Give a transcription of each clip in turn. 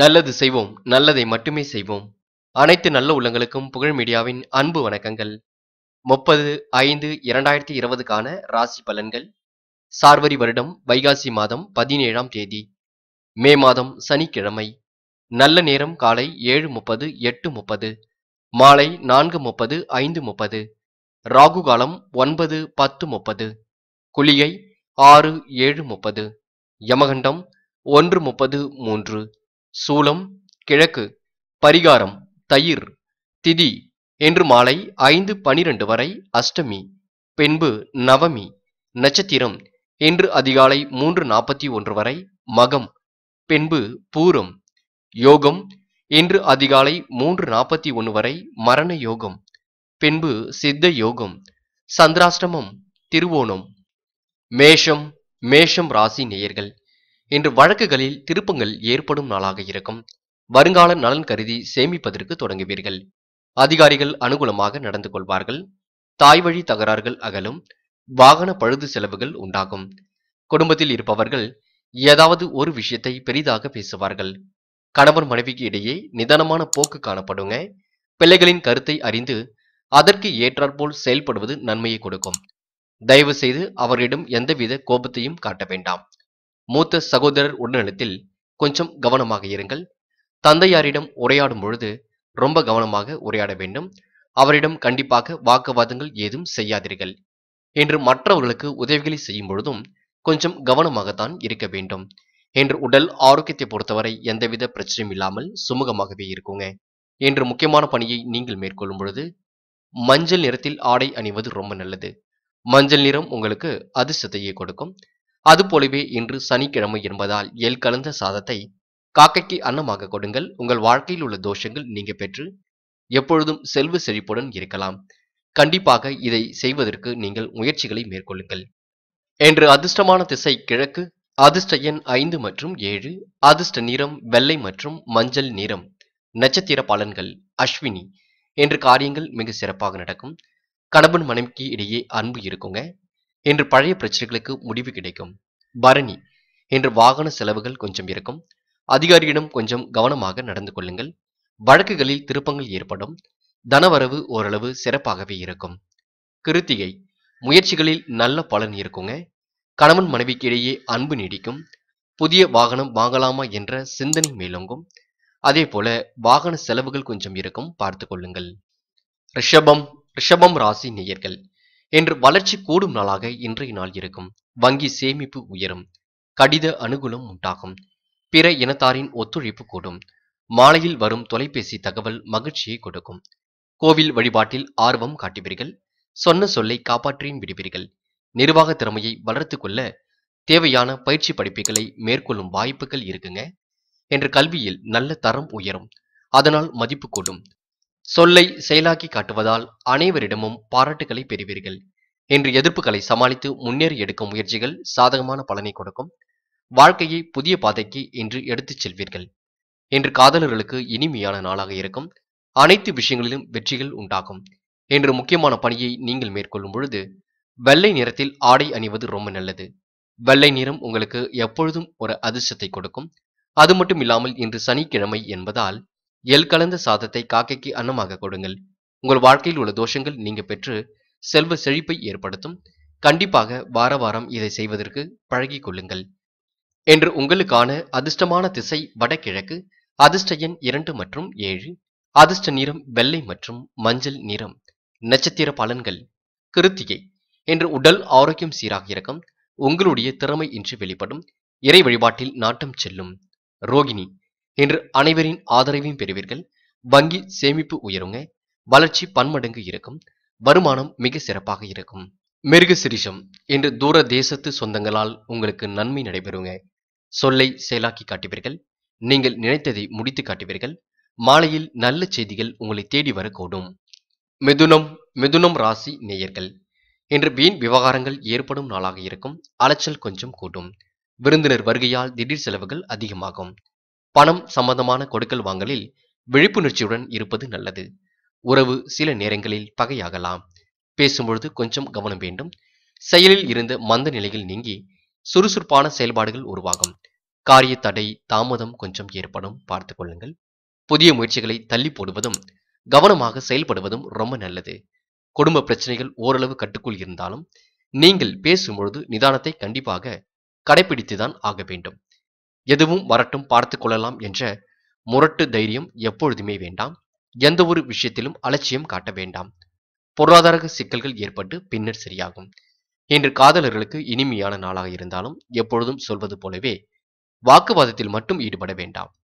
நல்லது செய்வோம் நல்லதை மட்டுமே செய்வோம். அனைத்து நல்ல உள்ளங்களுக்கும் புகழ் மீடியாவின் அன்பு வணக்கங்கள். முப்பது ஐந்து இரண்டாயிரத்தி இருபதுக்கான ராசி பலன்கள். சார்வரி வருடம் வைகாசி மாதம் பதினேழாம் தேதி. மே மாதம் சனிக்கிழமை. நல்ல நேரம் காலை ஏழு முப்பது எட்டு முப்பது. மாலை நான்கு முப்பது ஐந்து முப்பது. ராகு காலம் ஒன்பது பத்து முப்பது. குளிகை ஆறு ஏழு முப்பது. யமகண்டம் ஒன்று முப்பது மூன்று. சூலம் கிழக்கு பரிகாரம் தயிர் திதி என்று மாலை ஐந்து பனிரெண்டு வரை அஷ்டமி பின்பு நவமி நட்சத்திரம் இன்று அதிகாலை மூன்று நாற்பத்தி ஒன்று வரை மகம் பின்பு பூரம் யோகம் இன்று அதிகாலை மூன்று நாற்பத்தி ஒன்று வரை மரண யோகம் பின்பு சித்த யோகம் சந்திராஷ்டமம் திருவோணம் மேஷம் மேஷம் ராசி நேயர்கள். இன்று வழக்குகளில் திருப்பங்கள் ஏற்படும் நாளாக இருக்கும். வருங்கால நலன் கருதி சேமிப்பதற்கு தொடங்குவீர்கள். அதிகாரிகள் அனுகூலமாக நடந்து கொள்வார்கள். தாய் வழி தகராறுகள் அகலும். வாகன பழுது செலவுகள் உண்டாகும். குடும்பத்தில் இருப்பவர்கள் ஏதாவது ஒரு விஷயத்தை பெரிதாக பேசுவார்கள். கணவன் மனைவிக்கு இடையே நிதானமான போக்கு காணப்படுங்க. பிள்ளைகளின் கருத்தை அறிந்து அதற்கு ஏற்றாற்போல் செயல்படுவது நன்மையை கொடுக்கும். தயவு செய்து அவரிடம் எந்தவித கோபத்தையும் காட்ட வேண்டாம். மூத்த சகோதரர் உடல்நலத்தில் கொஞ்சம் கவனமாக இருங்கள். தந்தையாரிடம் உரையாடும் பொழுது ரொம்ப கவனமாக உரையாட வேண்டும். அவரிடம் கண்டிப்பாக வாக்குவாதங்கள் ஏதும் செய்யாதீர்கள். என்று மற்றவர்களுக்கு உதவிகளை செய்யும் பொழுதும் கொஞ்சம் கவனமாகத்தான் இருக்க வேண்டும். என்று உடல் ஆரோக்கியத்தை பொறுத்தவரை எந்தவித பிரச்சனையும் இல்லாமல் சுமூகமாகவே இருக்குங்க. என்று முக்கியமான பணியை நீங்கள் மேற்கொள்ளும் பொழுது மஞ்சள் நிறத்தில் ஆடை அணிவது ரொம்ப நல்லது. மஞ்சள் நிறம் உங்களுக்கு அதிர்ஷ்டத்தையே கொடுக்கும். அதுபோலவே இன்று சனிக்கிழமை என்பதால் எல் கலந்த சாதத்தை காக்கைக்கு அன்னமாக கொடுங்கள். உங்கள் வாழ்க்கையில் உள்ள தோஷங்கள் நீங்க பெற்று எப்பொழுதும் செல்வ செழிப்புடன் இருக்கலாம். கண்டிப்பாக இதை செய்வதற்கு நீங்கள் முயற்சிகளை மேற்கொள்ளுங்கள். என்று அதிர்ஷ்டமான திசை கிழக்கு அதிர்ஷ்ட எண் ஐந்து மற்றும் ஏழு அதிர்ஷ்ட நிறம் வெள்ளை மற்றும் மஞ்சள் நிறம் நட்சத்திர பலன்கள் அஸ்வினி. என்று காரியங்கள் மிக சிறப்பாக நடக்கும். கணவன் மனைவிக்கு இடையே அன்பு இருக்குங்க. என்று பழைய பிரச்சனைகளுக்கு முடிவு கிடைக்கும். பரணி என்று வாகன செலவுகள் கொஞ்சம் இருக்கும். அதிகாரியிடம் கொஞ்சம் கவனமாக நடந்து கொள்ளுங்கள். வழக்குகளில் திருப்பங்கள் ஏற்படும். தனவரவு ஓரளவு சிறப்பாகவே இருக்கும். கிருத்திகை முயற்சிகளில் நல்ல பலன் இருக்குங்க. கணவன் மனைவிக்கு இடையே அன்பு நீடிக்கும். புதிய வாகனம் வாங்கலாமா என்ற சிந்தனை மேலோங்கும். அதே போல வாகன செலவுகள் கொஞ்சம் இருக்கும். பார்த்து கொள்ளுங்கள். ரிஷபம் ரிஷபம் ராசி நேயர்கள். என்று வளர்ச்சி கூடும் நாளாக இன்றைய நாள் இருக்கும். வங்கி சேமிப்பு உயரும். கடித அனுகூலம் உண்டாகும். பிற இனத்தாரின் ஒத்துழைப்பு கூடும். மாலையில் வரும் தொலைபேசி தகவல் மகிழ்ச்சியை கொடுக்கும். கோவில் வழிபாட்டில் ஆர்வம் காட்டுவீர்கள். சொன்ன சொல்லை காப்பாற்றியும் விடுவீர்கள். நிர்வாக திறமையை வளர்த்துக் கொள்ள தேவையான பயிற்சி படிப்புகளை மேற்கொள்ளும் வாய்ப்புகள் இருக்குங்க. என்று கல்வியில் நல்ல தரம் உயரும். அதனால் மதிப்பு கூடும். சொல்லை செயலாக்கி காட்டுவதால் அனைவரிடமும் பாராட்டுகளை பெறுவீர்கள். என்று எதிர்ப்புகளை சமாளித்து முன்னேறி எடுக்கும் முயற்சிகள் சாதகமான பலனை கொடுக்கும். வாழ்க்கையை புதிய பாதைக்கு இன்று எடுத்துச் செல்வீர்கள். என்று காதலர்களுக்கு இனிமையான நாளாக இருக்கும். அனைத்து விஷயங்களிலும் வெற்றிகள் உண்டாகும். என்று முக்கியமான பணியை நீங்கள் மேற்கொள்ளும் பொழுது வெள்ளை நிறத்தில் ஆடை அணிவது ரொம்ப நல்லது. வெள்ளை நிறம் உங்களுக்கு எப்பொழுதும் ஒரு அதிர்ஷ்டத்தை கொடுக்கும். அது மட்டும் இல்லாமல் இன்று சனிக்கிழமை என்பதால் எல் கலந்த சாதத்தை காக்கைக்கு அன்னமாக கொடுங்கள். உங்கள் வாழ்க்கையில் உள்ள தோஷங்கள் நீங்க பெற்று செல்வ செழிப்பை ஏற்படுத்தும். கண்டிப்பாக வார வாரம் இதை செய்வதற்கு பழகிக் கொள்ளுங்கள். என்று உங்களுக்கான அதிர்ஷ்டமான திசை வடகிழக்கு அதிர்ஷ்ட எண் இரண்டு மற்றும் ஏழு அதிர்ஷ்ட நிறம் வெள்ளை மற்றும் மஞ்சள் நிறம் நட்சத்திர பலன்கள் கிருத்திகை என்று உடல் ஆரோக்கியம் சீராக இருக்கும். உங்களுடைய திறமை இன்று வெளிப்படும். இறை வழிபாட்டில் நாட்டம் செல்லும். ரோகிணி என்று அனைவரின் ஆதரவையும் பெறுவீர்கள். வங்கி சேமிப்பு உயருங்க. வளர்ச்சி பன்மடங்கு இருக்கும். வருமானம் மிக சிறப்பாக இருக்கும். மிருக சிரிஷம் என்று தூர தேசத்து சொந்தங்களால் உங்களுக்கு நன்மை நடைபெறுங்க. சொல்லை செயலாக்கி காட்டுவீர்கள். நீங்கள் நினைத்ததை முடித்து காட்டுவீர்கள். மாலையில் நல்ல செய்திகள் உங்களை தேடி வரக்கூடும். மிதுனம் மிதுனம் ராசி நேயர்கள் இன்று வீண் விவகாரங்கள் ஏற்படும் நாளாக இருக்கும். அலைச்சல் கொஞ்சம் கூட்டும் விருந்தினர் வருகையால் திடீர் செலவுகள் அதிகமாகும். பணம் சம்பந்தமான கொடுக்கல் வாங்கலில் விழிப்புணர்ச்சியுடன் இருப்பது நல்லது. உறவு சில நேரங்களில் பகையாகலாம். பேசும்பொழுது கொஞ்சம் கவனம் வேண்டும். செயலில் இருந்த மந்த நிலையில் நீங்கி சுறுசுறுப்பான செயல்பாடுகள் உருவாகும். காரிய தடை தாமதம் கொஞ்சம் ஏற்படும். பார்த்து கொள்ளுங்கள். புதிய முயற்சிகளை தள்ளி போடுவதும் கவனமாக செயல்படுவதும் ரொம்ப நல்லது. குடும்ப பிரச்சனைகள் ஓரளவு கட்டுக்குள் இருந்தாலும் நீங்கள் பேசும்பொழுது நிதானத்தை கண்டிப்பாக கடைபிடித்துதான் ஆக வேண்டும். எதுவும் வரட்டும் பார்த்துக் கொள்ளலாம் என்ற முரட்டு தைரியம் எப்பொழுதுமே வேண்டாம். எந்த ஒரு விஷயத்திலும் அலட்சியம் காட்ட வேண்டாம். பொருளாதார சிக்கல்கள் ஏற்பட்டு பின்னர் சரியாகும். இன்று காதலர்களுக்கு இனிமையான நாளாக இருந்தாலும் எப்பொழுதும் சொல்வது போலவே வாக்குவாதத்தில் மட்டும் ஈடுபட வேண்டாம்.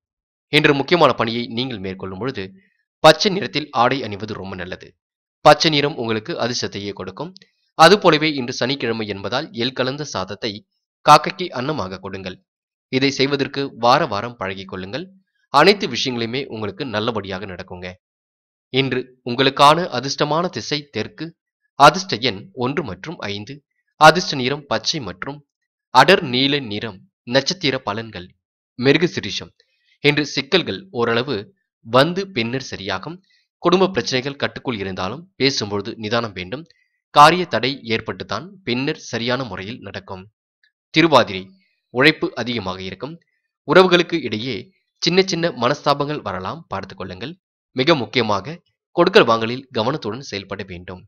இன்று முக்கியமான பணியை நீங்கள் மேற்கொள்ளும் பொழுது பச்சை நிறத்தில் ஆடை அணிவது ரொம்ப நல்லது. பச்சை நிறம் உங்களுக்கு அதிர்ஷ்டத்தையே கொடுக்கும். அதுபோலவே இன்று சனிக்கிழமை என்பதால் எல் கலந்த சாதத்தை காக்கைக்கு அன்னமாக கொடுங்கள். இதை செய்வதற்கு வார வாரம் பழகிக் கொள்ளுங்கள். அனைத்து விஷயங்களையுமே உங்களுக்கு நல்லபடியாக நடக்குங்க. இன்று உங்களுக்கான அதிர்ஷ்டமான திசை தெற்கு. அதிர்ஷ்ட எண் ஒன்று மற்றும் ஐந்து. அதிர்ஷ்ட நிறம் பச்சை மற்றும் அடர் நீல நிறம் நட்சத்திர பலன்கள். மிருக சிரிஷம். என்று சிக்கல்கள் ஓரளவு வந்து பின்னர் சரியாகும். குடும்ப பிரச்சனைகள் கட்டுக்குள் இருந்தாலும் பேசும்பொழுது நிதானம் வேண்டும். காரிய தடை ஏற்பட்டுத்தான் பின்னர் சரியான முறையில் நடக்கும். திருவாதிரை. உழைப்பு அதிகமாக இருக்கும். உறவுகளுக்கு இடையே சின்ன சின்ன மனஸ்தாபங்கள் வரலாம். பார்த்து கொள்ளுங்கள். மிக முக்கியமாக கொடுக்கல் வாங்கலில் கவனத்துடன் செயல்பட வேண்டும்.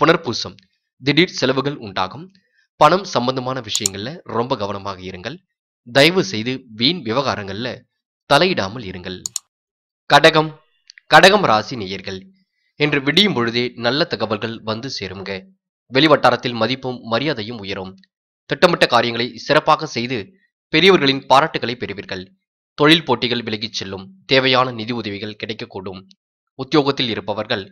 புனர்பூசம். திடீர் செலவுகள் உண்டாகும். பணம் சம்பந்தமான விஷயங்கள்ல ரொம்ப கவனமாக இருங்கள். தயவு செய்து வீண் விவகாரங்கள்ல தலையிடாமல் இருங்கள். கடகம். கடகம் ராசி நேயர்கள் இன்று விடியும் பொழுதே நல்ல தகவல்கள் வந்து சேருங்க. வெளிவட்டாரத்தில் மதிப்பும் மரியாதையும் உயரும். திட்டமிட்ட காரியங்களை சிறப்பாக செய்து பெரியவர்களின் பாராட்டுகளை பெறுவீர்கள். தொழில் போட்டிகள் விலகிச் செல்லும். தேவையான நிதி உதவிகள் கிடைக்கக்கூடும். உத்தியோகத்தில் இருப்பவர்கள்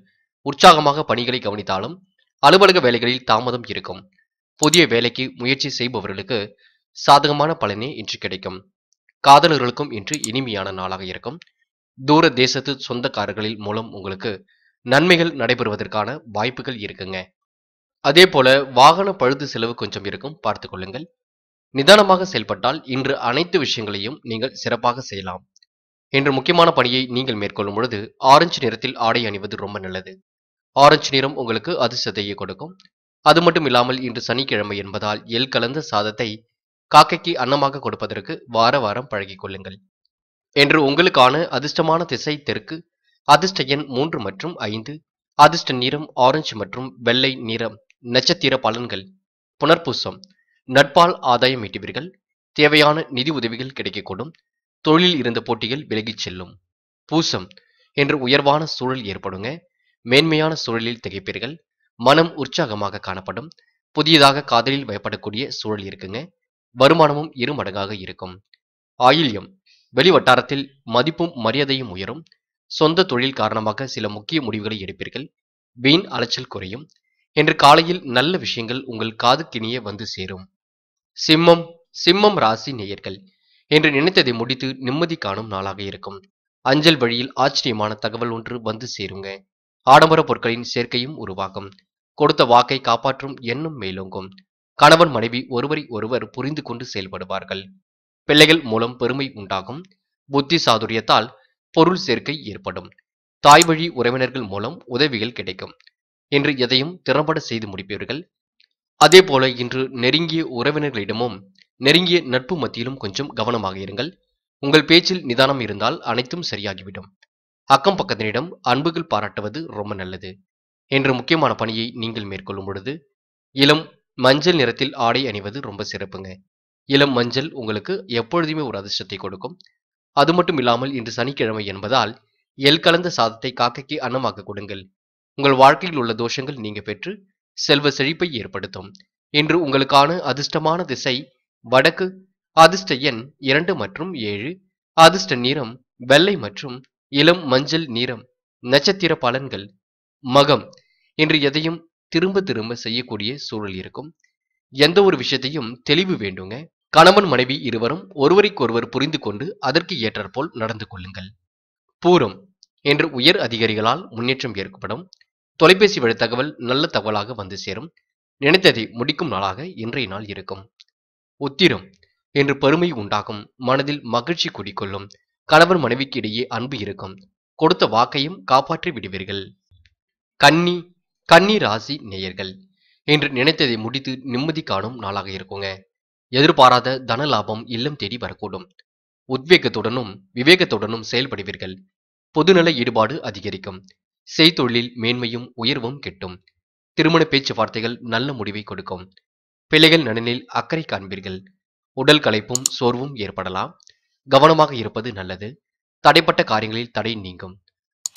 உற்சாகமாக பணிகளை கவனித்தாலும் அலுவலக வேலைகளில் தாமதம் இருக்கும். புதிய வேலைக்கு முயற்சி செய்பவர்களுக்கு சாதகமான பலனே இன்று கிடைக்கும். காதலர்களுக்கும் இன்று இனிமையான நாளாக இருக்கும். தூர தேசத்து சொந்தக்காரர்களின் மூலம் உங்களுக்கு நன்மைகள் நடைபெறுவதற்கான வாய்ப்புகள் இருக்குங்க. அதே போல வாகன பழுது செலவு கொஞ்சம் இருக்கும். பார்த்து கொள்ளுங்கள். நிதானமாக செயல்பட்டால் இன்று அனைத்து விஷயங்களையும் நீங்கள் சிறப்பாக செய்யலாம். இன்று முக்கியமான பணியை நீங்கள் மேற்கொள்ளும் பொழுது ஆரஞ்சு நிறத்தில் ஆடை அணிவது ரொம்ப நல்லது. ஆரஞ்சு நிறம் உங்களுக்கு அதிர்ஷ்டத்தையே கொடுக்கும். அது மட்டும் இல்லாமல் இன்று சனிக்கிழமை என்பதால் எல் கலந்த சாதத்தை காக்கைக்கு அன்னமாக கொடுப்பதற்கு வார வாரம் பழகிக் கொள்ளுங்கள். என்று உங்களுக்கான அதிர்ஷ்டமான திசை தெற்கு. அதிர்ஷ்ட எண் மூன்று மற்றும் ஐந்து. அதிர்ஷ்ட நிறம் ஆரஞ்சு மற்றும் வெள்ளை நிறம். நட்சத்திர பலன்கள் புனர்பூசம் நட்பால் ஆதாயம் ஈட்டுவீர்கள் தேவையான நிதி உதவிகள் கிடைக்கக்கூடும் தொழிலில் இருந்த போட்டிகள் விலகிச் செல்லும். பூசம் என்று உயர்வான சூழல் ஏற்படுங்க மேன்மையான சூழலில் திகைப்பீர்கள் மனம் உற்சாகமாக காணப்படும் புதியதாக காதலில் பயப்படக்கூடிய சூழல் இருக்குங்க வருமானமும் இரு மடங்காக இருக்கும். ஆயில்யம் வெளிவட்டாரத்தில் மதிப்பும் மரியாதையும் உயரும் சொந்த தொழில் காரணமாக சில முக்கிய முடிவுகளை எடுப்பீர்கள் வீண் அலைச்சல் குறையும் இன்று காலையில் நல்ல விஷயங்கள் உங்கள் காதுக்கினிய வந்து சேரும். சிம்மம் சிம்மம் ராசி நேயர்கள் என்று நினைத்ததை முடித்து நிம்மதி காணும் நாளாக இருக்கும். அஞ்சல் வழியில் ஆச்சரியமான தகவல் ஒன்று வந்து சேருங்க. ஆடம்பர பொருட்களின் சேர்க்கையும் உருவாகும். கொடுத்த வாக்கை காப்பாற்றும் எண்ணம் மேலோங்கும். கணவன் மனைவி ஒருவரை ஒருவர் புரிந்து கொண்டு செயல்படுவார்கள். பிள்ளைகள் மூலம் பெருமை உண்டாகும். புத்தி சாதுரியத்தால் பொருள் சேர்க்கை ஏற்படும். தாய் வழி உறவினர்கள் மூலம் உதவிகள் கிடைக்கும். என்று எதையும் திறம்பட செய்து முடிப்பீர்கள். அதே போல இன்று நெருங்கிய உறவினர்களிடமும் நெருங்கிய நட்பு மத்தியிலும் கொஞ்சம் கவனமாக இருங்கள். உங்கள் பேச்சில் நிதானம் இருந்தால் அனைத்தும் சரியாகிவிடும். அக்கம் பக்கத்தினிடம் அன்புகள் பாராட்டுவது ரொம்ப நல்லது. என்று முக்கியமான பணியை நீங்கள் மேற்கொள்ளும் பொழுது இளம் மஞ்சள் நிறத்தில் ஆடை அணிவது ரொம்ப சிறப்புங்க. இளம் மஞ்சள் உங்களுக்கு எப்பொழுதுமே ஒரு அதிர்ஷ்டத்தை கொடுக்கும். அது மட்டும் இல்லாமல் இன்று சனிக்கிழமை என்பதால் எல் கலந்த சாதத்தை காக்கைக்கு அன்னமாக கொடுங்கள். உங்கள் வாழ்க்கையில் உள்ள தோஷங்கள் நீங்க பெற்று செல்வ செழிப்பை ஏற்படுத்தும். இன்று உங்களுக்கான அதிர்ஷ்டமான திசை வடக்கு. அதிர்ஷ்ட எண் இரண்டு மற்றும் ஏழு. அதிர்ஷ்ட நிறம் வெள்ளை மற்றும் இளம் மஞ்சள் நிறம். நட்சத்திர பலன்கள் மகம். இன்று எதையும் திரும்ப திரும்ப செய்யக்கூடிய சூழல் இருக்கும். எந்த ஒரு விஷயத்தையும் தெளிவு வேண்டுங்க. கணவன் மனைவி இருவரும் ஒருவருக்கொருவர் புரிந்து கொண்டு அதற்கு ஏற்றாற்போல் நடந்து கொள்ளுங்கள். பூரம். என்று உயர் அதிகாரிகளால் முன்னேற்றம் ஏற்படும். தொலைபேசி வழி தகவல் நல்ல தகவலாக வந்து சேரும். நினைத்ததை முடிக்கும் நாளாக இன்றைய நாள் இருக்கும். உத்திரம் என்று பெருமை உண்டாகும். மனதில் மகிழ்ச்சி குடிக்கொள்ளும் கணவன் மனைவிக்கு இடையே அன்பு இருக்கும். கொடுத்த வாக்கையும் காப்பாற்றி விடுவீர்கள். கன்னி கன்னி ராசி நேயர்கள் என்று நினைத்ததை முடித்து நிம்மதி காணும் நாளாக இருக்குங்க. எதிர்பாராத தன லாபம் இல்லம் தேடி வரக்கூடும். உத்வேகத்துடனும் விவேகத்துடனும் செயல்படுவீர்கள். பொதுநல ஈடுபாடு அதிகரிக்கும். செய்தொழில் மேன்மையும் உயர்வும் கிட்டும். திருமண பேச்சுவார்த்தைகள் நல்ல முடிவை கொடுக்கும். பிள்ளைகள் நலனில் அக்கறை காண்பீர்கள். உடல் கலைப்பும் சோர்வும் ஏற்படலாம். கவனமாக இருப்பது நல்லது. தடைப்பட்ட காரியங்களில் தடை நீங்கும்.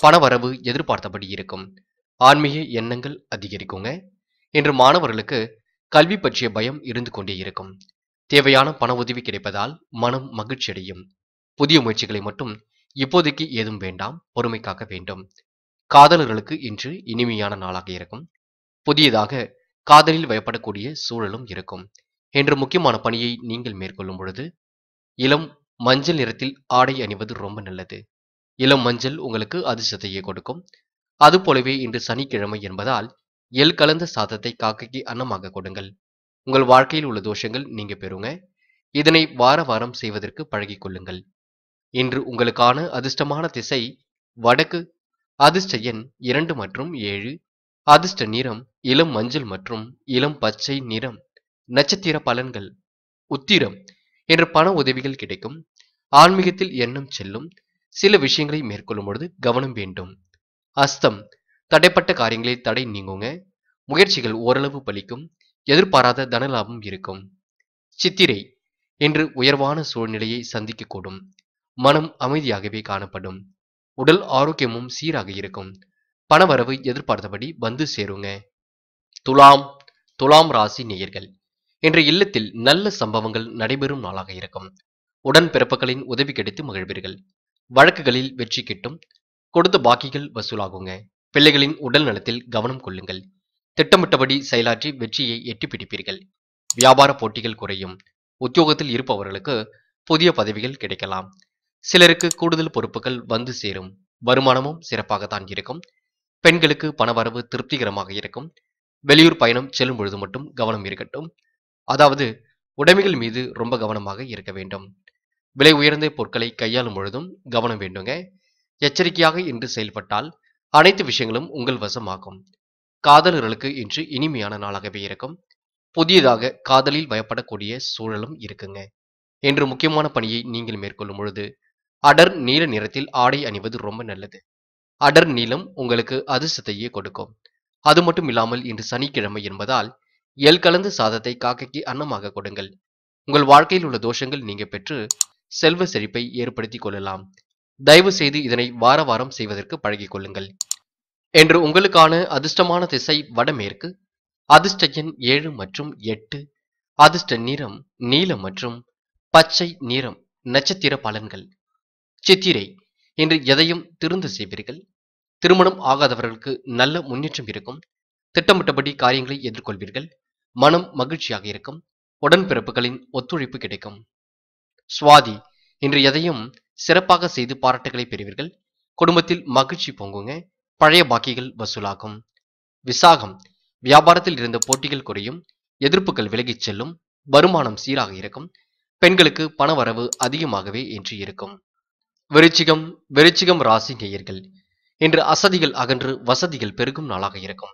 பணவரவு எதிர்பார்த்தபடி இருக்கும். ஆன்மீக எண்ணங்கள் அதிகரிக்குங்க. இன்று மாணவர்களுக்கு கல்வி பற்றிய பயம் இருந்து கொண்டே இருக்கும். தேவையான பண உதவி கிடைப்பதால் மனம் மகிழ்ச்சி அடையும் புதிய முயற்சிகளை மட்டும் இப்போதைக்கு ஏதும் வேண்டாம். பொறுமை காக்க வேண்டும். காதலர்களுக்கு இன்று இனிமையான நாளாக இருக்கும். புதியதாக காதலில் வயப்படக்கூடிய சூழலும் இருக்கும். என்ற முக்கியமான பணியை நீங்கள் மேற்கொள்ளும் பொழுது இளம் மஞ்சள் நிறத்தில் ஆடை அணிவது ரொம்ப நல்லது. இளம் மஞ்சள் உங்களுக்கு அதிர்ஷ்டத்தையே கொடுக்கும். அதுபோலவே இன்று சனிக்கிழமை என்பதால் எல் கலந்த சாதத்தை காக்கைக்கு அன்னமாக கொடுங்கள். உங்கள் வாழ்க்கையில் உள்ள தோஷங்கள் நீங்க பெறுங்க. இதனை வார வாரம் செய்வதற்கு பழகிக் கொள்ளுங்கள். இன்று உங்களுக்கான அதிர்ஷ்டமான திசை வடக்கு அதிர்ஷ்ட எண் இரண்டு மற்றும் ஏழு. அதிர்ஷ்ட நிறம் இளம் மஞ்சள் மற்றும் இளம் பச்சை நிறம். நட்சத்திர பலன்கள். உத்திரம். என்ற பண உதவிகள் கிடைக்கும். ஆன்மீகத்தில் எண்ணம் செல்லும். சில விஷயங்களை மேற்கொள்ளும் பொழுது கவனம் வேண்டும். அஸ்தம். தடைப்பட்ட காரியங்களில் தடை நீங்குங்க. முயற்சிகள் ஓரளவு பலிக்கும். எதிர்பாராத தனலாபம் இருக்கும். சித்திரை. என்று உயர்வான சூழ்நிலையை சந்திக்கக்கூடும். மனம் அமைதியாகவே காணப்படும். உடல் ஆரோக்கியமும் சீராக இருக்கும். பணவரவு எதிர்பார்த்தபடி வந்து சேருங்க. துலாம் துலாம் ராசி நேயர்கள் இன்று இல்லத்தில் நல்ல சம்பவங்கள் நடைபெறும் நாளாக இருக்கும். உடன் பிறப்புகளின் உதவி கிடைத்து மகிழ்வீர்கள். வழக்குகளில் வெற்றி கிட்டும். கொடுத்த பாக்கிகள் வசூலாகுங்க. பிள்ளைகளின் உடல் நலத்தில் கவனம் கொள்ளுங்கள். திட்டமிட்டபடி செயலாற்றி வெற்றியை எட்டி பிடிப்பீர்கள். வியாபார போட்டிகள் குறையும். உத்தியோகத்தில் இருப்பவர்களுக்கு புதிய பதவிகள் கிடைக்கலாம். சிலருக்கு கூடுதல் பொறுப்புகள் வந்து சேரும். வருமானமும் சிறப்பாகத்தான் இருக்கும். பெண்களுக்கு பணவரவு திருப்திகரமாக இருக்கும். வெளியூர் பயணம் செல்லும் பொழுது மட்டும் கவனம் இருக்கட்டும். அதாவது உடைமைகள் மீது ரொம்ப கவனமாக இருக்க வேண்டும். விலை உயர்ந்த பொருட்களை கையாளும் பொழுதும் கவனம் வேண்டுங்க. எச்சரிக்கையாக இன்று செயல்பட்டால் அனைத்து விஷயங்களும் உங்கள் வசமாகும். காதலர்களுக்கு இன்று இனிமையான நாளாகவே இருக்கும். புதியதாக காதலில் பயப்படக்கூடிய சூழலும் இருக்குங்க. என்று முக்கியமான பணியை நீங்கள் மேற்கொள்ளும் பொழுது அடர் நீல நிறத்தில் ஆடை அணிவது ரொம்ப நல்லது. அடர் நீளம் உங்களுக்கு அதிர்ஷ்டத்தையே கொடுக்கும். அது மட்டும் இல்லாமல் இன்று சனிக்கிழமை என்பதால் எல் கலந்த சாதத்தை காக்கைக்கு அன்னமாக கொடுங்கள். உங்கள் வாழ்க்கையில் உள்ள தோஷங்கள் நீங்க பெற்று செல்வ செழிப்பை ஏற்படுத்திக் கொள்ளலாம். தயவு செய்து இதனை வார வாரம் செய்வதற்கு பழகிக் கொள்ளுங்கள். என்று உங்களுக்கான அதிர்ஷ்டமான திசை வடமேற்கு. அதிர்ஷ்ட எண் ஏழு மற்றும் எட்டு. அதிர்ஷ்ட நிறம் நீலம் மற்றும் பச்சை நிறம் நட்சத்திர பலன்கள். சித்திரை. இன்று எதையும் திருந்து செய்வீர்கள்? திருமணம் ஆகாதவர்களுக்கு நல்ல முன்னேற்றம் இருக்கும். திட்டமிட்டபடி காரியங்களை எதிர்கொள்வீர்கள். மனம் மகிழ்ச்சியாக இருக்கும். உடன்பிறப்புகளின் ஒத்துழைப்பு கிடைக்கும். சுவாதி இன்று எதையும் சிறப்பாக செய்து பாராட்டுகளை பெறுவீர்கள். குடும்பத்தில் மகிழ்ச்சி பொங்குங்க. பழைய பாக்கிகள் வசூலாகும். விசாகம் வியாபாரத்தில் இருந்த போட்டிகள் குறையும். எதிர்ப்புகள் விலகிச் செல்லும். வருமானம் சீராக இருக்கும். பெண்களுக்கு பணவரவு அதிகமாகவே இன்று இருக்கும். விருச்சிகம் விருச்சிகம் ராசி நேயர்கள். இன்று அசதிகள் அகன்று வசதிகள் பெருகும் நாளாக இருக்கும்.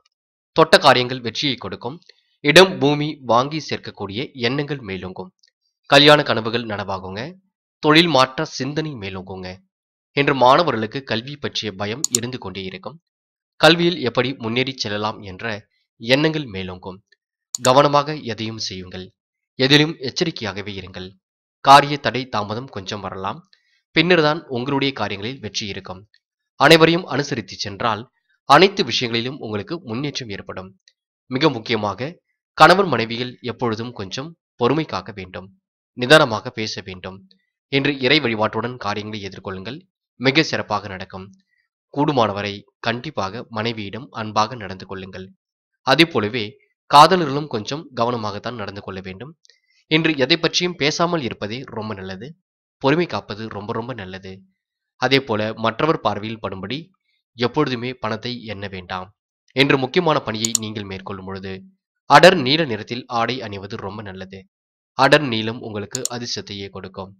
தொட்ட காரியங்கள் வெற்றியை கொடுக்கும். இடம் பூமி வாங்கி சேர்க்கக்கூடிய எண்ணங்கள் மேலோங்கும். கல்யாண கனவுகள் நனவாகுங்க. தொழில் மாற்ற சிந்தனை மேலோங்குங்க. இன்று மாணவர்களுக்கு கல்வி பற்றிய பயம் இருந்து கொண்டே இருக்கும். கல்வியில் எப்படி முன்னேறி செல்லலாம் என்ற எண்ணங்கள் மேலோங்கும். கவனமாக எதையும் செய்யுங்கள். எதிலும் எச்சரிக்கையாகவே இருங்கள். காரிய தடை தாமதம் கொஞ்சம் வரலாம். பின்னர்தான் உங்களுடைய காரியங்களில் வெற்றி இருக்கும். அனைவரையும் அனுசரித்து சென்றால் அனைத்து விஷயங்களிலும் உங்களுக்கு முன்னேற்றம் ஏற்படும். மிக முக்கியமாக கணவன் மனைவியில் எப்பொழுதும் கொஞ்சம் பொறுமை காக்க வேண்டும் நிதானமாக பேச வேண்டும் என்று இறை வழிபாட்டுடன் காரியங்களை எதிர்கொள்ளுங்கள். மிக சிறப்பாக நடக்கும். கூடுமானவரை கண்டிப்பாக மனைவியிடம் அன்பாக நடந்து கொள்ளுங்கள். அதே போலவே காதலர்களும் கொஞ்சம் கவனமாகத்தான் நடந்து கொள்ள வேண்டும். இன்று எதை பற்றியும் பேசாமல் இருப்பதே ரொம்ப நல்லது. பொறுமை காப்பது ரொம்ப ரொம்ப நல்லது. அதே போல மற்றவர் பார்வையில் படும்படி எப்பொழுதுமே பணத்தை எண்ண வேண்டாம் என்று முக்கியமான பணியை நீங்கள் மேற்கொள்ளும் பொழுது அடர் நீல நிறத்தில் ஆடை அணிவது ரொம்ப நல்லது. அடர் நீளம் உங்களுக்கு அதிர்ஷ்டத்தையே கொடுக்கும்.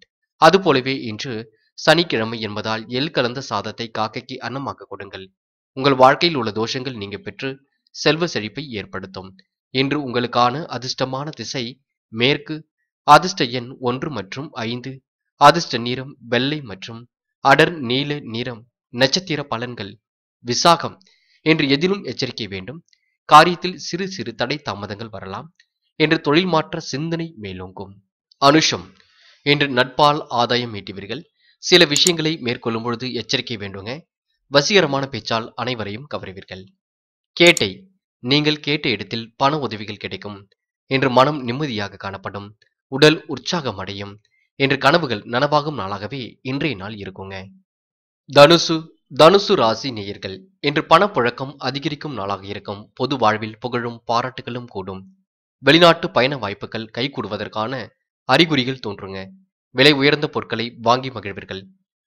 அதுபோலவே இன்று சனிக்கிழமை என்பதால் எல் கலந்த சாதத்தை காக்கைக்கு அன்னமாக்க கொடுங்கள். உங்கள் வாழ்க்கையில் உள்ள தோஷங்கள் நீங்க பெற்று செல்வ செழிப்பை ஏற்படுத்தும் இன்று உங்களுக்கான அதிர்ஷ்டமான திசை மேற்கு அதிர்ஷ்ட எண் ஒன்று மற்றும் ஐந்து அதிர்ஷ்ட நிறம் வெள்ளை மற்றும் அடர் நீல நிறம் நட்சத்திர பலன்கள் விசாகம் என்று எதிலும் எச்சரிக்கை வேண்டும். காரியத்தில் சிறு சிறு தடை தாமதங்கள் வரலாம் என்று தொழில் மாற்ற சிந்தனை மேலோங்கும். அனுஷம் என்று நட்பால் ஆதாயம் ஈட்டுவீர்கள் சில விஷயங்களை மேற்கொள்ளும் பொழுது எச்சரிக்கை வேண்டுங்க. வசீகரமான பேச்சால் அனைவரையும் கவருவீர்கள். கேட்டை நீங்கள் கேட்ட இடத்தில் பண உதவிகள் கிடைக்கும் என்று மனம் நிம்மதியாக காணப்படும். உடல் உற்சாகம் அடையும். என்று கனவுகள் நனவாகும் நாளாகவே இன்றைய நாள் இருக்குங்க. தனுசு தனுசு ராசி நேயர்கள் என்று பணப்புழக்கம் அதிகரிக்கும் நாளாக இருக்கும். பொது வாழ்வில் புகழும் பாராட்டுகளும் கூடும். வெளிநாட்டு பயண வாய்ப்புகள் கைகூடுவதற்கான அறிகுறிகள் தோன்றுங்க. விலை உயர்ந்த பொருட்களை வாங்கி மகிழ்வீர்கள்.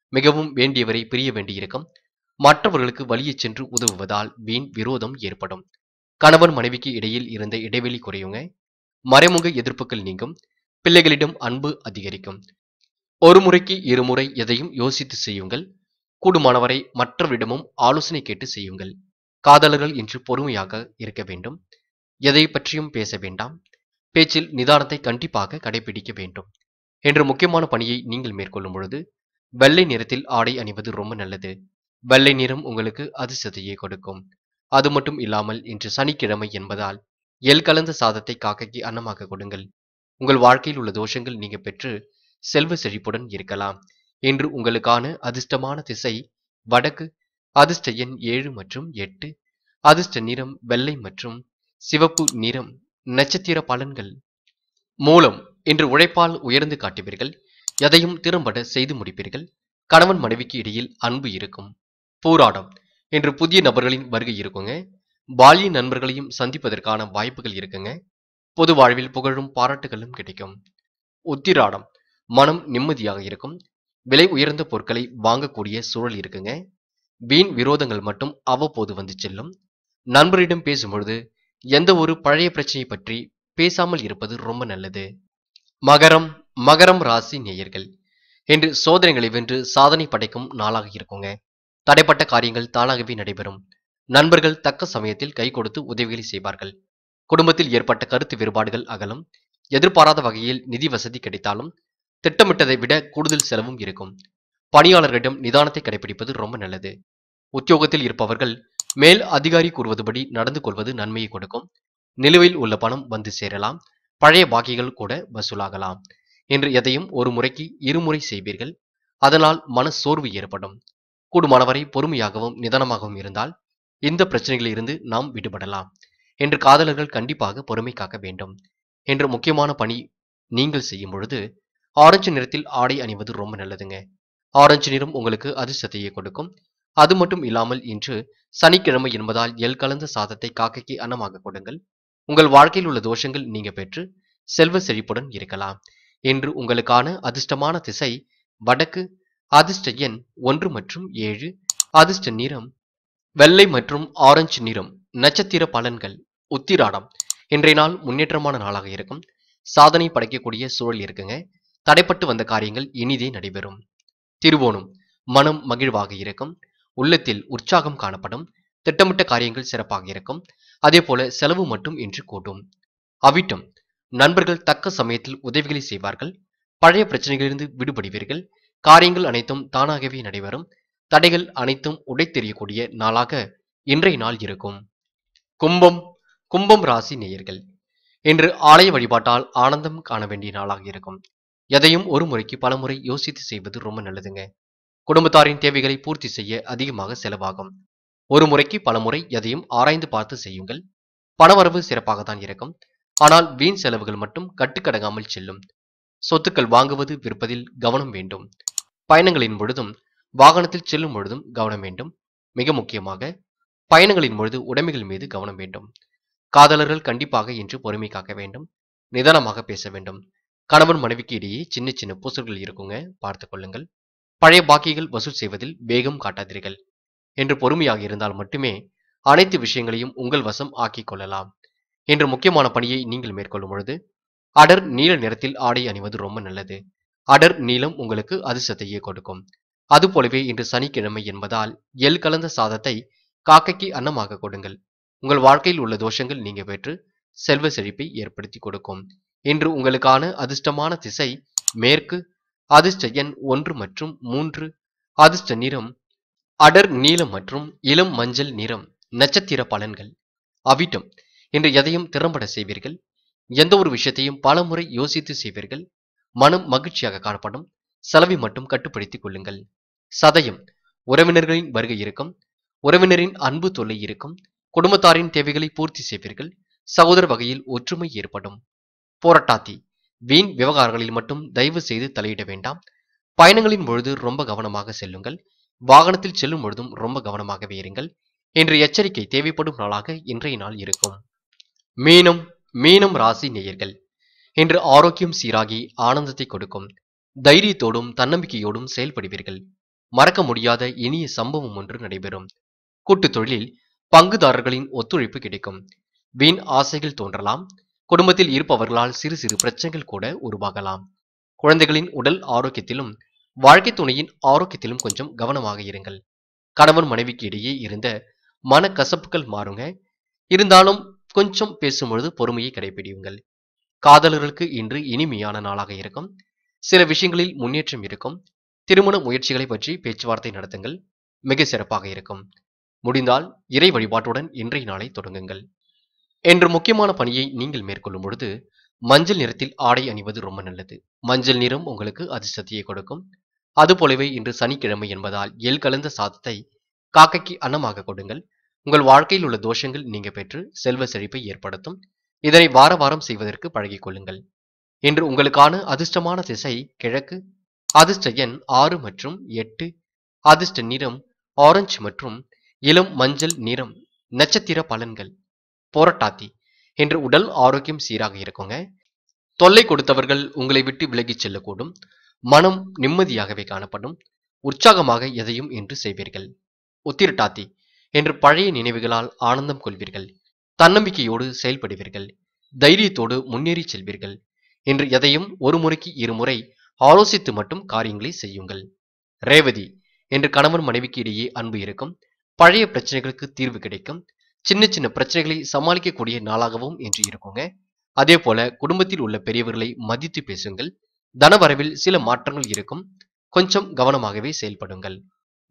மிகவும் வேண்டியவரை பிரிய வேண்டியிருக்கும். மற்றவர்களுக்கு வழியே சென்று உதவுவதால் வீண் விரோதம் ஏற்படும். கணவன் மனைவிக்கு இடையில் இருந்த இடைவெளி குறையுங்க. மறைமுக எதிர்ப்புகள் நீங்கும். பிள்ளைகளிடம் அன்பு அதிகரிக்கும். ஒரு முறைக்கு இருமுறை எதையும் யோசித்து செய்யுங்கள். கூடுமானவரை மற்றவரிடமும் ஆலோசனை கேட்டு செய்யுங்கள். காதலர்கள் இன்று பொறுமையாக இருக்க வேண்டும். எதை பற்றியும் பேச வேண்டாம். பேச்சில் நிதானத்தை கண்டிப்பாக கடைபிடிக்க வேண்டும். என்ற முக்கியமான பணியை நீங்கள் மேற்கொள்ளும் பொழுது வெள்ளை நிறத்தில் ஆடை அணிவது ரொம்ப நல்லது. வெள்ளை நிறம் உங்களுக்கு அதிர்ஷ்டத்தையே கொடுக்கும். அது மட்டும் இல்லாமல் இன்று சனிக்கிழமை என்பதால் எல் கலந்த சாதத்தை காக்கைக்கு அன்னமாக கொடுங்கள். உங்கள் வாழ்க்கையில் உள்ள தோஷங்கள் நீங்க பெற்று செல்வ செழிப்புடன் இருக்கலாம் இன்று உங்களுக்கான அதிர்ஷ்டமான திசை வடக்கு. அதிர்ஷ்ட எண் ஏழு மற்றும் எட்டு. அதிர்ஷ்ட நிறம் வெள்ளை மற்றும் சிவப்பு நிறம் நட்சத்திர பலன்கள் மூலம் இன்று உழைப்பால் உயர்ந்து காட்டுவீர்கள். எதையும் திறம்பட செய்து முடிப்பீர்கள். கணவன் மனைவிக்கு இடையில் அன்பு இருக்கும். போராடம் என்று புதிய நபர்களின் வருகை இருக்குங்க. பாலிய நண்பர்களையும் சந்திப்பதற்கான வாய்ப்புகள் இருக்குங்க. பொது வாழ்வில் புகழும் பாராட்டுகளும் கிடைக்கும். உத்திராடம். மனம் நிம்மதியாக இருக்கும். விலை உயர்ந்த பொருட்களை வாங்கக்கூடிய சூழல் இருக்குங்க. வீண் விரோதங்கள் மட்டும் அவ்வப்போது வந்து செல்லும். நண்பரிடம் பேசும்பொழுது எந்த ஒரு பழைய பிரச்சனை பற்றி பேசாமல் இருப்பது ரொம்ப நல்லது. மகரம் மகரம் ராசி நேயர்கள். என்று சோதனைகளை வென்று சாதனை படைக்கும் நாளாக இருக்குங்க. தடைப்பட்ட காரியங்கள் தானாகவே நடைபெறும். நண்பர்கள் தக்க சமயத்தில் கை கொடுத்து உதவிகளை செய்வார்கள். குடும்பத்தில் ஏற்பட்ட கருத்து வேறுபாடுகள் அகலும். எதிர்பாராத வகையில் நிதி வசதி கிடைத்தாலும் திட்டமிட்டதை விட கூடுதல் செலவும் இருக்கும். பணியாளர்களிடம் நிதானத்தை கடைபிடிப்பது ரொம்ப நல்லது. உத்தியோகத்தில் இருப்பவர்கள் மேல் அதிகாரி கூறுவதுபடி நடந்து கொள்வது நன்மையை கொடுக்கும். நிலுவையில் உள்ள பணம் வந்து சேரலாம். பழைய பாக்கிகள் கூட வசூலாகலாம். என்று எதையும் ஒரு முறைக்கு இருமுறை செய்வீர்கள். அதனால் மன சோர்வு ஏற்படும். கூடுமானவரை பொறுமையாகவும் நிதானமாகவும் இருந்தால் இந்த பிரச்சனைகளில் இருந்து நாம் விடுபடலாம். என்று காதலர்கள் கண்டிப்பாக பொறுமை காக்க வேண்டும். என்று முக்கியமான பணி நீங்கள் செய்யும் பொழுது ஆரஞ்சு நிறத்தில் ஆடை அணிவது ரொம்ப நல்லதுங்க. ஆரஞ்சு நிறம் உங்களுக்கு அதிர்ஷ்டத்தையே கொடுக்கும். அது மட்டும் இல்லாமல் இன்று சனிக்கிழமை என்பதால் எல் கலந்த சாதத்தை காக்கைக்கு அன்னமாக கொடுங்கள். உங்கள் வாழ்க்கையில் உள்ள தோஷங்கள் நீங்க பெற்று செல்வ செழிப்புடன் இருக்கலாம். என்று உங்களுக்கான அதிர்ஷ்டமான திசை வடக்கு. அதிர்ஷ்ட எண் ஒன்று மற்றும் ஏழு. அதிர்ஷ்ட நிறம் வெள்ளை மற்றும் ஆரஞ்சு நிறம். நட்சத்திர பலன்கள். உத்திராடம். இன்றைய நாள் முன்னேற்றமான நாளாக இருக்கும். சாதனை படைக்கக்கூடிய சூழல் இருக்குங்க. தடைப்பட்டு வந்த காரியங்கள் இனிதே நடைபெறும். திருவோணம். மனம் மகிழ்வாக இருக்கும். உள்ளத்தில் உற்சாகம் காணப்படும். திட்டமிட்ட காரியங்கள் சிறப்பாக இருக்கும். அதே போல செலவு மட்டும் இன்று கூட்டும் அவிட்டம். நண்பர்கள் தக்க சமயத்தில் உதவிகளை செய்வார்கள். பழைய பிரச்சனைகளிலிருந்து விடுபடுவீர்கள். காரியங்கள் அனைத்தும் தானாகவே நடைபெறும். தடைகள் அனைத்தும் உடைத்தெறியக்கூடிய நாளாக இன்றைய நாள் இருக்கும். கும்பம். கும்பம் ராசி நேயர்கள். இன்று ஆலய வழிபாட்டால் ஆனந்தம் காண வேண்டிய நாளாக இருக்கும். எதையும் ஒரு முறைக்கு பலமுறை யோசித்து செய்வது ரொம்ப நல்லதுங்க. குடும்பத்தாரின் தேவைகளை பூர்த்தி செய்ய அதிகமாக செலவாகும். ஒரு முறைக்கு பலமுறை எதையும் ஆராய்ந்து பார்த்து செய்யுங்கள். பணவரவு சிறப்பாக தான் இருக்கும். ஆனால் வீண் செலவுகள் மட்டும் கட்டுக்கடங்காமல் செல்லும். சொத்துக்கள் வாங்குவது விற்பதில் கவனம் வேண்டும். பயணங்களின் பொழுதும் வாகனத்தில் செல்லும் பொழுதும் கவனம் வேண்டும். மிக முக்கியமாக பயணங்களின் பொழுது உடைமைகள் மீது கவனம் வேண்டும். காதலர்கள் கண்டிப்பாக இன்று பொறுமை காக்க வேண்டும் நிதானமாக பேச வேண்டும். கணவன் மனைவிக்கு இடையே சின்ன சின்ன பூசல்கள் இருக்குங்க பார்த்து கொள்ளுங்கள். பழைய பாக்கிகள் வசூல் செய்வதில் வேகம் காட்டாதீர்கள். என்று பொறுமையாக இருந்தால் மட்டுமே அனைத்து விஷயங்களையும் உங்கள் வசம் ஆக்கிக் கொள்ளலாம். என்று முக்கியமான பணியை நீங்கள் மேற்கொள்ளும் பொழுது அடர் நீல நிறத்தில் ஆடை அணிவது ரொம்ப நல்லது. அடர் நீளம் உங்களுக்கு அதிர்ஷ்டத்தையே கொடுக்கும். அதுபோலவே இன்று சனிக்கிழமை என்பதால் எல் கலந்த சாதத்தை காக்கைக்கு அன்னமாக கொடுங்கள். உங்கள் வாழ்க்கையில் உள்ள தோஷங்கள் நீங்க பெற்று செல்வ செழிப்பை ஏற்படுத்தி கொடுக்கும். இன்று உங்களுக்கான அதிர்ஷ்டமான திசை மேற்கு. அதிர்ஷ்ட எண் ஒன்று மற்றும் மூன்று. அதிர்ஷ்ட நிறம் அடர் நீலம் மற்றும் இளம் மஞ்சள் நிறம். நட்சத்திர பலன்கள். அவிட்டம். இன்று எதையும் திறம்பட செய்வீர்கள். எந்த ஒரு விஷயத்தையும் பலமுறை யோசித்து செய்வீர்கள். மனம் மகிழ்ச்சியாக காணப்படும். செலவை மட்டும் கட்டுப்படுத்திக் கொள்ளுங்கள். சதயம். உறவினர்களின் வருகை இருக்கும். உறவினரின் அன்பு தொல்லை இருக்கும். குடும்பத்தாரின் தேவைகளை பூர்த்தி செய்வீர்கள். சகோதர வகையில் ஒற்றுமை ஏற்படும். போராட்டாத்தி வீண் விவகாரங்களில் மட்டும் தயவு செய்து தலையிட வேண்டாம். பயணங்களின் பொழுது ரொம்ப கவனமாக செல்லுங்கள். வாகனத்தில் செல்லும் பொழுதும் ரொம்ப கவனமாகவே இருங்கள். என்று எச்சரிக்கை தேவைப்படும் நாளாக இன்றைய நாள் இருக்கும். மீனம் மீனம் ராசி நேயர்கள். இன்று ஆரோக்கியம் சீராகி ஆனந்தத்தை கொடுக்கும். தைரியத்தோடும் தன்னம்பிக்கையோடும் செயல்படுவீர்கள். மறக்க முடியாத இனிய சம்பவம் ஒன்று நடைபெறும். கூட்டுத் தொழிலில் பங்குதாரர்களின் ஒத்துழைப்பு கிடைக்கும். வீண் ஆசைகள் தோன்றலாம். குடும்பத்தில் இருப்பவர்களால் சிறு சிறு பிரச்சனைகள் கூட உருவாகலாம். குழந்தைகளின் உடல் ஆரோக்கியத்திலும் வாழ்க்கை துணையின் ஆரோக்கியத்திலும் கொஞ்சம் கவனமாக இருங்கள். கணவன் மனைவிக்கு இடையே இருந்த மனக்கசப்புகள் மாறுங்க. இருந்தாலும் கொஞ்சம் பேசும்பொழுது பொறுமையை கடைபிடியுங்கள் காதலர்களுக்கு இன்று இனிமையான நாளாக இருக்கும். சில விஷயங்களில் முன்னேற்றம் இருக்கும். திருமண முயற்சிகளை பற்றி பேச்சுவார்த்தை நடத்துங்கள். மிக சிறப்பாக இருக்கும். முடிந்தால் இறை வழிபாட்டுடன் இன்றைய நாளை தொடங்குங்கள். என்று முக்கியமான பணியை நீங்கள் மேற்கொள்ளும் பொழுது மஞ்சள் நிறத்தில் ஆடை அணிவது ரொம்ப நல்லது. மஞ்சள் நிறம் உங்களுக்கு அதிர்ஷ்டத்தையே கொடுக்கும். அதுபோலவே இன்று சனிக்கிழமை என்பதால் எல் கலந்த சாதத்தை காக்கைக்கு அன்னமாக கொடுங்கள். உங்கள் வாழ்க்கையில் உள்ள தோஷங்கள் நீங்க பெற்று செல்வ செழிப்பை ஏற்படுத்தும். இதனை வார வாரம் செய்வதற்கு பழகிக் கொள்ளுங்கள். இன்று உங்களுக்கான அதிர்ஷ்டமான திசை கிழக்கு. அதிர்ஷ்ட எண் ஆறு மற்றும் எட்டு. அதிர்ஷ்ட நிறம் ஆரஞ்சு மற்றும் இளம் மஞ்சள் நிறம் நட்சத்திர பலன்கள் போராட்டாத்தி என்று உடல் ஆரோக்கியம் சீராக இருக்குங்க. தொல்லை கொடுத்தவர்கள் உங்களை விட்டு விலகிச் செல்லக்கூடும். மனம் நிம்மதியாகவே காணப்படும். உற்சாகமாக எதையும் என்று செய்வீர்கள். உத்திரட்டாத்தி என்று பழைய நினைவுகளால் ஆனந்தம் கொள்வீர்கள். தன்னம்பிக்கையோடு செயல்படுவீர்கள். தைரியத்தோடு முன்னேறி செல்வீர்கள் என்று எதையும் ஒரு முறைக்கு இருமுறை ஆலோசித்து மட்டும் காரியங்களை செய்யுங்கள். ரேவதி என்று கணவன் மனைவிக்கு இடையே அன்பு இருக்கும். பழைய பிரச்சனைகளுக்கு தீர்வு கிடைக்கும். சின்ன சின்ன பிரச்சனைகளை சமாளிக்கக்கூடிய நாளாகவும் இன்று இருக்குங்க. அதே போல குடும்பத்தில் உள்ள பெரியவர்களை மதித்து பேசுங்கள். தனவரவில் சில மாற்றங்கள் இருக்கும். கொஞ்சம் கவனமாகவே செயல்படுங்கள்.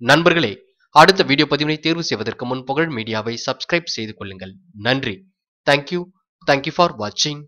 நண்பர்களே அடுத்த வீடியோ பதிவினை தேர்வு செய்வதற்கு முன் புகழ் மீடியாவை சப்ஸ்கிரைப் செய்து கொள்ளுங்கள். நன்றி. தேங்க்யூ தேங்க்யூ ஃபார் வாட்சிங்